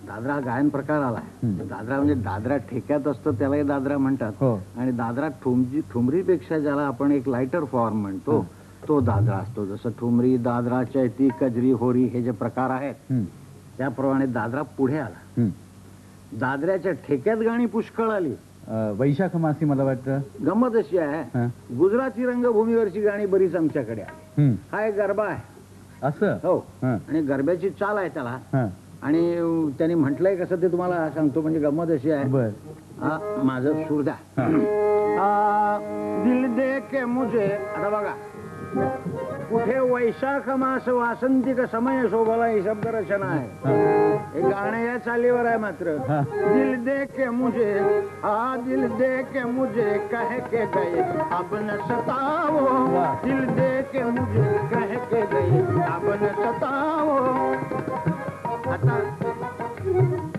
S1: दादरा हा गायन प्रकार आलाय.
S2: हम्म.
S1: दादरा म्हणजे दादरा ठेक्यात असतो त्यालाही दादरा म्हणतात.
S2: हो.
S1: आणि दादरा ठुमरी ठुमरीपेक्षा ज्याला आपण एक लायटर फॉर्म म्हणतो तो दादरा असतो. जसं ठुमरी दादरा चैती कजरी होरी हे जे प्रकार आहेत
S2: हं,
S1: त्याप्रमाणे दादरा पुढे आला.
S2: हं.
S1: दादऱ्याच्या ठेक्यात गाणी पुष्कळ आली.
S2: अं, वैशाख मासी मला वाटतं.
S1: गंमत अशी आहे.
S2: हं,
S1: गुजराती रंगभूमीवरची गाणी बरीच आमच्याकडे आली
S2: हं.
S1: हा एक गरबा आहे.
S2: असं?
S1: हो.
S2: हं,
S1: आणि गरब्याची चाल आहे त्याला.
S2: हं.
S1: आणि अं, त्यांनी म्हटलंय कसं ते तुम्हाला सांगतो म्हणजे गंमत अशी आहे.
S2: बर.
S1: हा, माझं सूर द्या.
S2: हं.
S1: आ, दिल दे के मुझे. आता बघा. कुठे वैशाख मास वासंतिक समय शोभला ही शब्द रचना आहे.
S2: हं,
S1: हे गाणं या चालीवर आहे मात्र. दिल दे के मुझे आ दिल दे के मुझे कह के गए अब न सताओ दिल दे के मुझे कह के गए अब न सताओ आता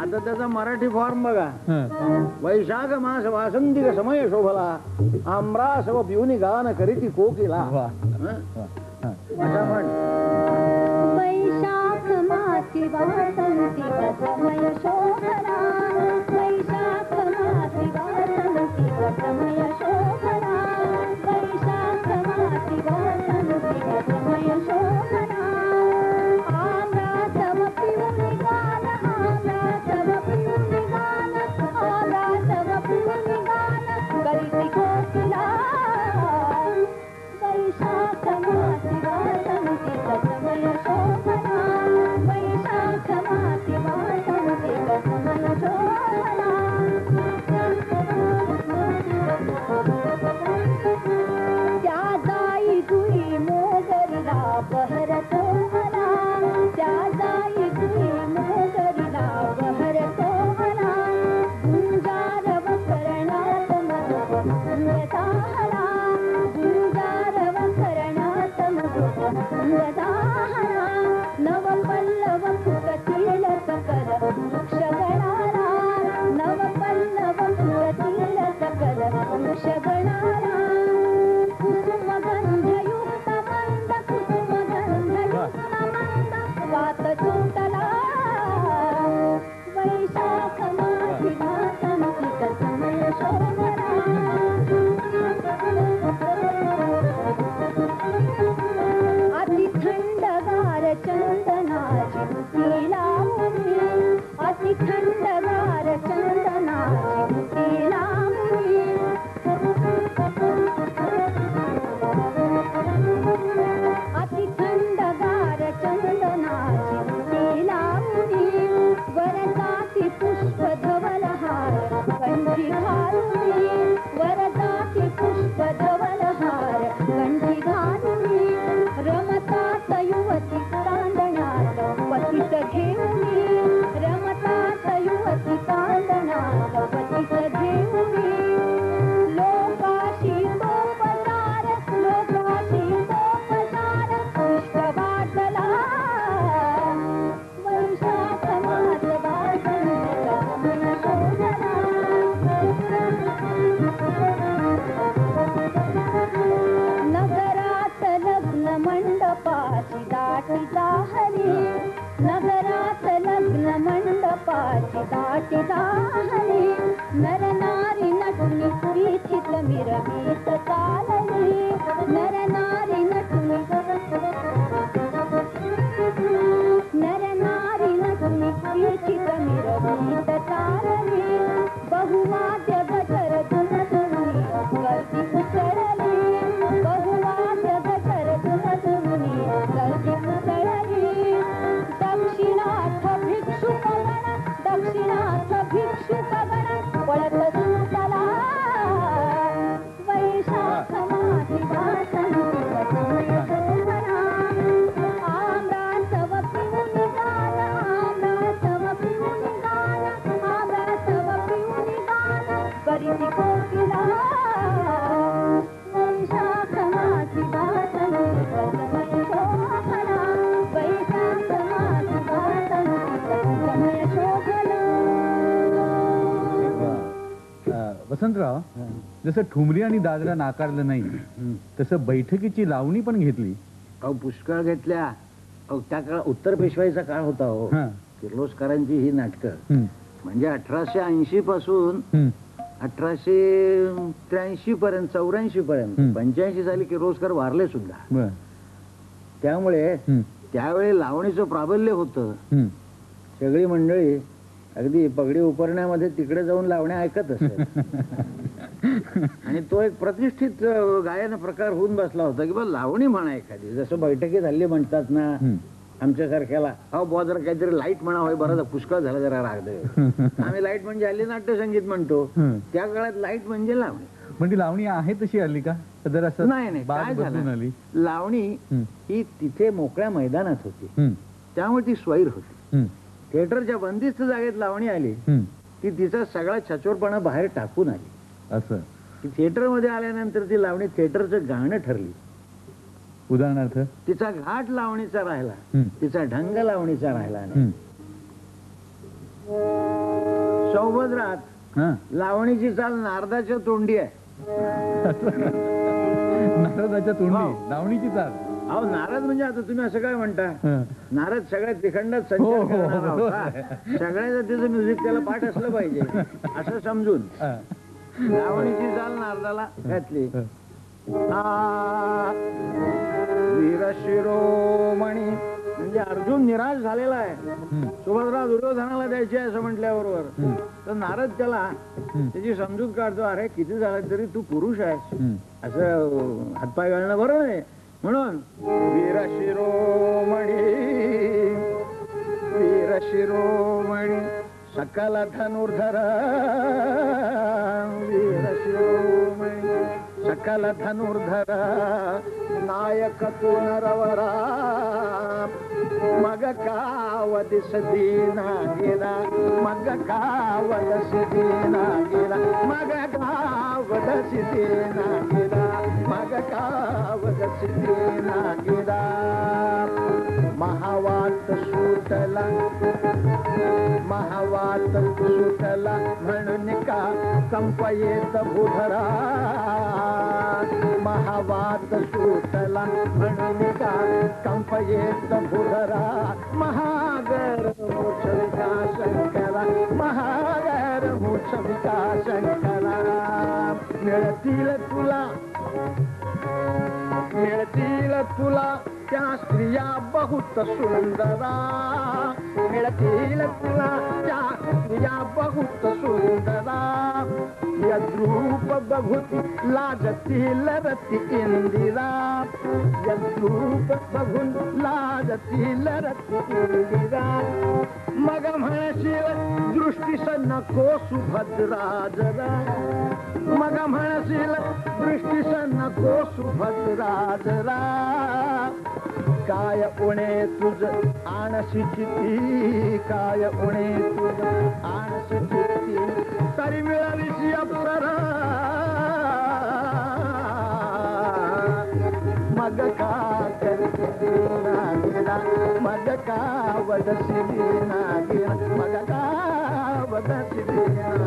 S1: आता त्याचा मराठी फॉर्म बघा. वैशाख मास वासंतिक समय शोभला. आम्रास व पिऊनी गान करीती कोकिला.
S2: वा वा.
S1: म्हण
S3: वैशाख मास
S4: वासंती कसमय शोभना
S3: नवम्ब जसं ठुमरी आणि दादरा नाकारलं नाही तसं बैठकीची लावणी पण घेतली.
S1: अहो पुष्कळ घेतल्या. अहो त्या काळ उत्तर पेशवाईचा काळ होता हो.
S3: हा.
S1: किर्लोस्करांची ही नाटकं.
S3: हं,
S1: म्हणजे अठराशे ऐंशी पासून
S3: हं,
S1: अठराशे त्र्याऐंशी पर्यंत चौऱ्याऐंशी पर्यंत. पंच्याऐंशी साली किर्लोस्कर वारले सुद्धा.
S3: बर.
S1: त्यामुळे
S3: हं,
S1: त्यावेळी लावणीचं प्राबल्य होतं.
S3: हं.
S1: सगळी मंडळी अगदी पगडी उपरण्यामध्ये तिकडे जाऊन लावण्या ऐकत असत आणि तो एक प्रतिष्ठित गायन प्रकार होऊन बसला होता की बा लावणी म्हणा एखादी. जसं बैठकीत हल्ली म्हणतात ना
S3: हं.
S1: आमच्यासारख्याला अहो बुवा जरा काहीतरी लाइट म्हणा होय बरं पुष्कळ झाला जरा राग दे. आम्ही लाइट म्हणजे हल्ली नाट्यसंगीत म्हणतो.
S3: हं.
S1: त्या काळात लाइट म्हणजे लावणी.
S3: ती लावणी आहे तशी आली का? जर असं
S1: नाही नाही काय झालं? लावणी
S3: हं,
S1: ही तिथे मोकळ्या मैदानात होती.
S3: हं,
S1: त्यामुळे ती स्वैर होती.
S3: हं,
S1: थिएटरच्या बंदिस्त जागेत लावणी आली.
S3: हं.
S1: ती तिचा सगळा छचोरपणा बाहेर टाकून आली.
S3: असं.
S1: ती थिएटरमध्ये आल्यानंतर ती लावणी थिएटरचं गाणं ठरली.
S3: उदाहरणार्थ?
S1: तिचा घाट लावणीचा राहिला. तिचा ढंग लावणीचा राहिला नाही. सौभद्रात. लावणीची चाल नारदाच्या तोंडी आहे.
S3: नारदाच्या तोंडी?
S1: हो.
S3: लावणीची चाल?
S1: अहो नारद म्हणजे आता तुम्ही असं काय म्हणता. नारद सगळ्यात तिखंडात संचार
S2: हो,
S1: करणारा
S2: हो.
S1: सगळ्याचं त्याचं म्युझिक त्याला पाठ असलं पाहिजे. असं समजून. लावणीची चाल नारदाला घातली वीर शिरोमणी म्हणजे अर्जुन निराश झालेला आहे. सुभद्रा दुर्योधनाला द्यायची आहे असं म्हटल्याबरोबर. तर नारद त्याला. त्याची समजूत काढतो अरे किती झालं तरी तू पुरुष आहेस. असं हातपाय घालणं बरोबर आहे म्हणून वीर शिरोमणी वीर शिरोमणी सकल धनुर्धर वीर शिरोमणी। सकल धनुर्धर नायक पुनरवरा। मग कावदिस दीना गेला? मग कावदस दीना गेला? मग कावदस दीना गेला? मग कावदस दीना गेला? महावात सुटला. महावात सुटला. म्हणून का कंप येत भूधरा महावात सुटला. म्हणून का कंप येत भूधरा महागर मोठ विकास शंकरा महागर मोठ विकास शंकरा मिळतील तुला मिळतील तुला त्या स्त्रिया बहुत सुंदरा. मिळतील तुला त्या स्त्रिया बहुत सुंदरा. यद्रूप बघुती लाजतील रती इंदिरा. यद्रूप बघून लाजतील रती इंदिरा. मग म्हणशील दृष्टीस नको सुभद्रा जरा. मग म्हणशील दृष्टीस नको सुभद्रा राजरा काय उणे तुझ आणशी चिती काय उणे तुझ आणशी चिती तरी मिळालीशी अप्सरा मग का करते नागिरा मग का वदसी नागिरा मग का वदसी नागिरा